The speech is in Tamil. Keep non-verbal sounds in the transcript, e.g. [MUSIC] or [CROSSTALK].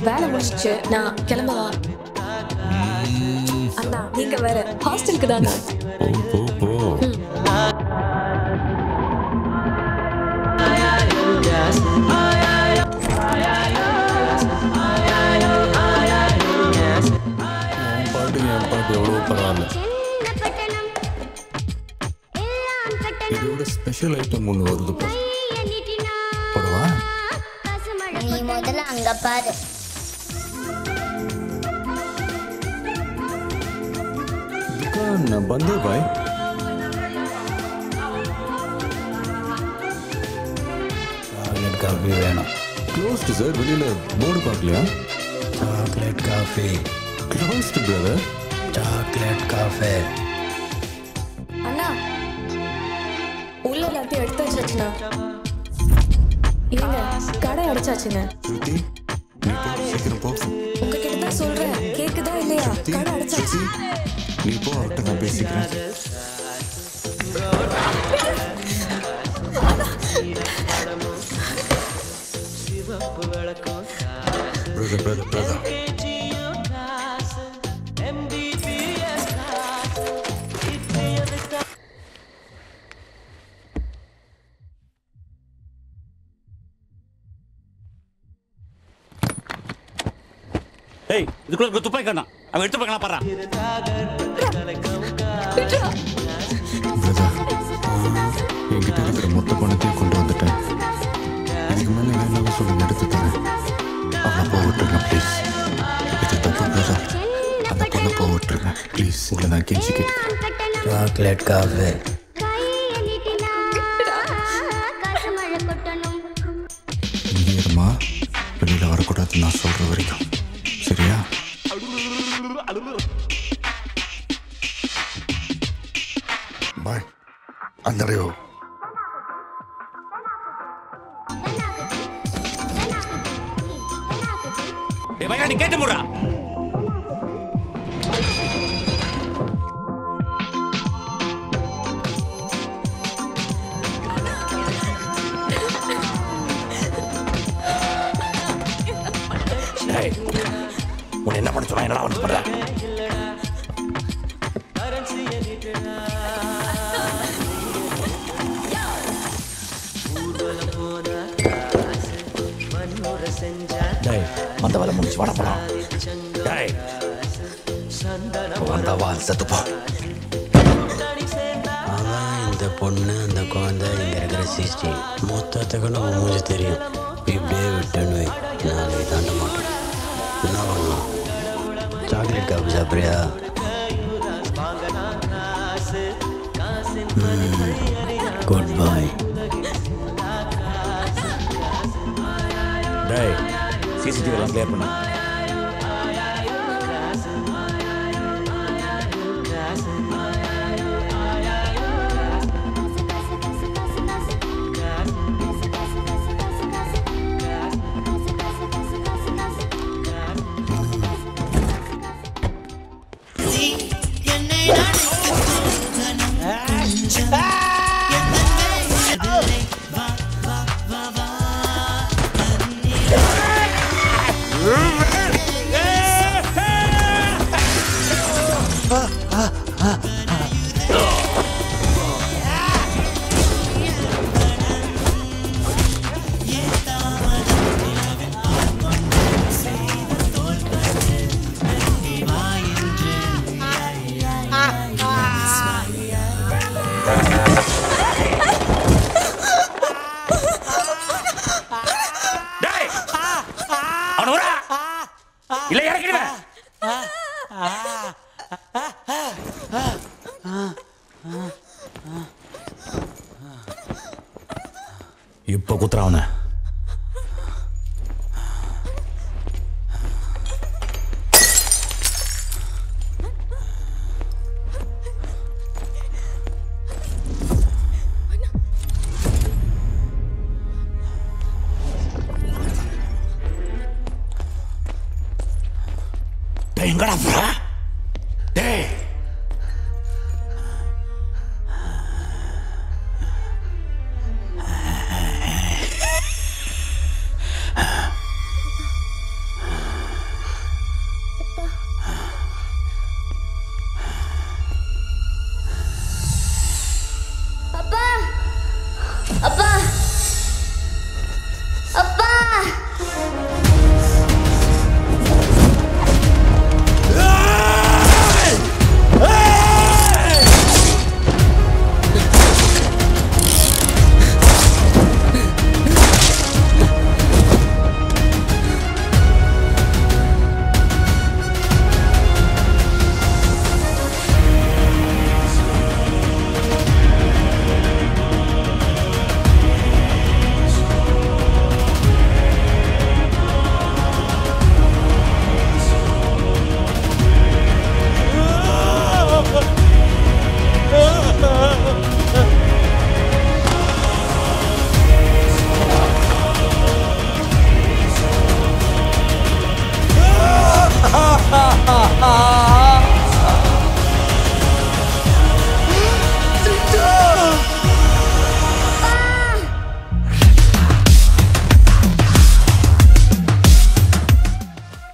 வேலை முடிச்சிச்சு நான் கிளம்பவா அண்ணா நீங்க வேற ஹாஸ்டலுக்கு தானே? போ என் பாட்டு எவ்வளோ பரவாயில்ல இதோட ஸ்பெஷல் ஐட்டம் ஒன்று போடவா நீ முதல்ல அங்க பாரு. दुकान बंद है भाई சாக்லேட் காஃபி வேணும் க்ளோஸ்டு சார் வெளியில் போர்டு பார்க்கலையா chocolate coffee closed brother chocolate coffee அண்ணா உள்ள எல்லாத்தையும் எடுத்து வச்சாச்சுண்ணா ஏங்க கடை அடைச்சாச்சுங்க ஸ்ருதி நீ போ சீக்கிரம் போ உங்ககிட்ட தான் சொல்றேன் கேக்குதா இல்லையா ஸ்ருதி கடை அடைச்சாச்சு que importa, não pense grande. Brother, brother, brother. ஏய் இதுக்குள்ள துப்பாக்கி காணோம். அவன் எடுத்து பார்க்கலாம் பாரு என்கிட்ட இருக்கிற மொத்த பணத்தையும் கொண்டு வந்துட்டேன். இதுக்கு மேலே வேணாலும் சொல்லுங்க எடுத்து தரேன்? அவனை போக விட்டுருங்க ப்ளீஸ் இது தப்பு பிரதர் அந்த பொண்ணை போக விட்டுருங்க ப்ளீஸ் உங்களை நான் கெஞ்சி கேட்டுக்கிறேன் சாக்லேட் காஃபி வெளியில் வரக்கூடாதுன்னு நான் சொல்கிற வரைக்கும். ceria. Ya. Bye. Andreu. Eh, bayar di kete murah. என்னடா வந்து பண்ற வன்முறை டேய் அந்த வேலை முடிச்சு வாடா போலாம். டேய் இந்த பொண்ணு அந்த குழந்தை இருக்கிற சிஸ்டி. மொத்தத்துக்கு நம்ம மூஞ்சி தெரியும். இப்படியே விட்டுன்னு நாளைக்கு தாண்ட மாட்டோம் என்ன பண்ணலாம்? சாக்லேட் காஃபி சாப்பிட்றியா குட் பாய் டேய் சிசிடிவி எல்லாம் கிளியர் பண்ணு. 啊 [LAUGHS] இப்போ குத்துறாவன டேய் எங்கடா போற டேய்